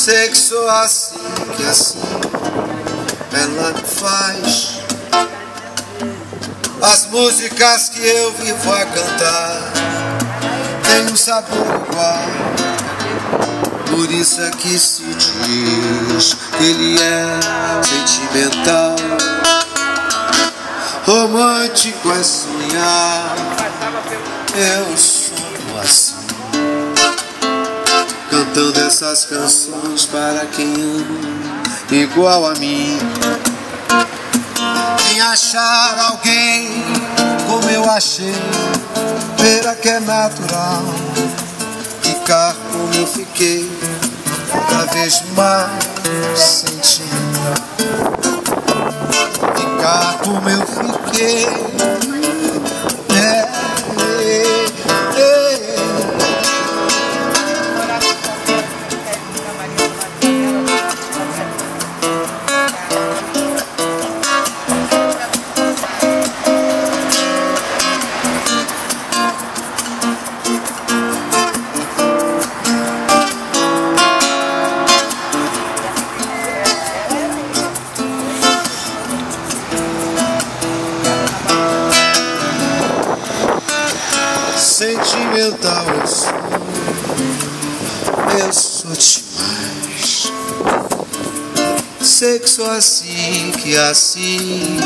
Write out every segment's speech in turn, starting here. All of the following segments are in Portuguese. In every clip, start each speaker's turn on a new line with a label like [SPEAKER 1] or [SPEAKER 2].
[SPEAKER 1] Sei que sou assim, que assim ela me faz. As músicas que eu vivo a cantar têm um sabor igual. Por isso é que se diz que ele é sentimental. Romântico é sonhar, eu sonho. Cantando essas canções para quem ama, igual a mim. Em achar alguém como eu achei, verá que é natural. Ficar como eu fiquei, cada vez mais sentindo. Ficar como eu fiquei. Sentimental eu sou, eu sou demais. Sei que sou assim, que assim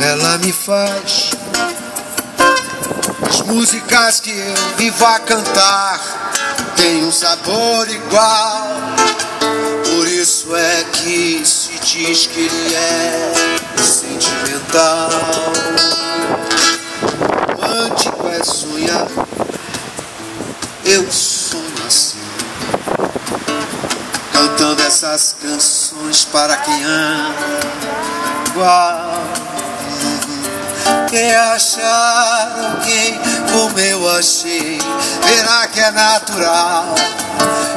[SPEAKER 1] ela me faz. As músicas que eu vivo a cantar têm um sabor igual. Por isso é que se diz que ele é sentimental. Cantando essas canções para quem ama. Quer achar alguém como eu achei, verá que é natural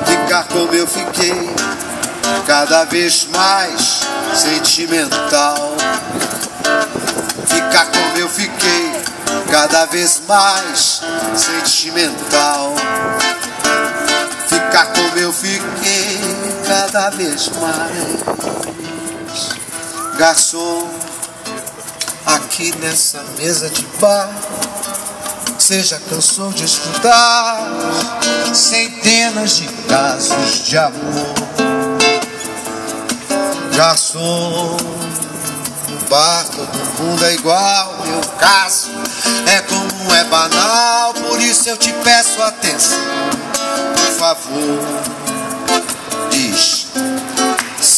[SPEAKER 1] ficar como eu fiquei, cada vez mais sentimental. Ficar como eu fiquei, cada vez mais sentimental. Ficar como eu fiquei, cada vez mais. Garçom, aqui nessa mesa de bar, você já cansou de escutar centenas de casos de amor. Garçom, no bar todo mundo é igual, meu caso é comum, é banal, por isso eu te peço atenção, por favor,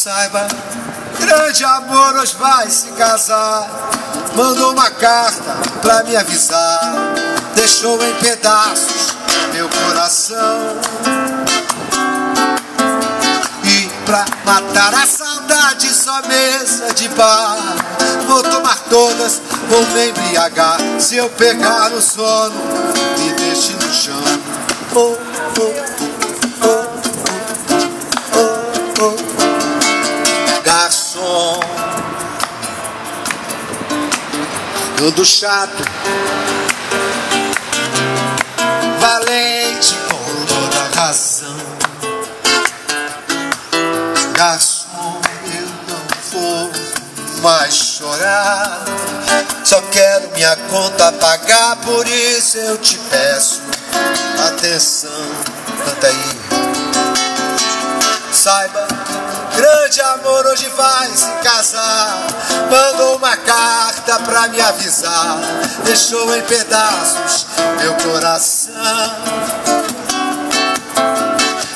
[SPEAKER 1] saiba, grande amor hoje vai se casar, mandou uma carta pra me avisar, deixou em pedaços meu coração. E pra matar a saudade só mesa de bar. Vou tomar todas, vou me embriagar. Se eu pegar no sono, me deixe no chão Ando chato Valente com toda razão Garçom, eu não vou mais chorar. Só quero minha conta pagar, por isso eu te peço atenção. Canta aí. Saiba, grande amor hoje vai se casar. Carta pra me avisar. Deixou em pedaços meu coração.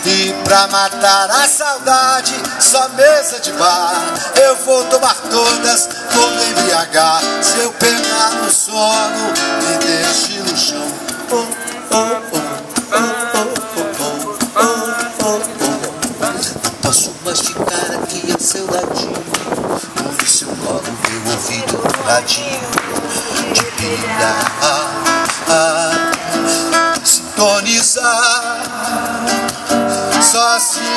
[SPEAKER 1] E pra matar a saudade, só mesa de bar. Eu vou tomar todas, vou me embriagar. Se eu pegar no sono, me deixe no chão. Oh, radinho de pilha. Sintonizar sozinha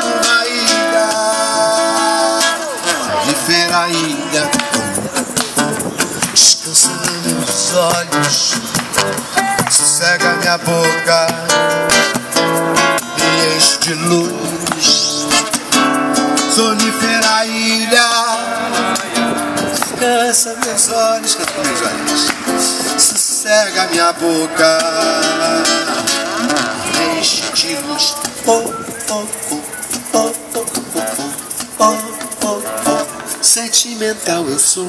[SPEAKER 1] numa ilha, viver a ilha, descansando meus olhos, sossega minha boca, de luz. Sonífera ilha, descansa meus olhos, canta meus olhos, sossega minha boca, enche de luz. Oh, oh, oh, oh, oh, oh, oh, oh, oh, oh. Sentimental eu sou.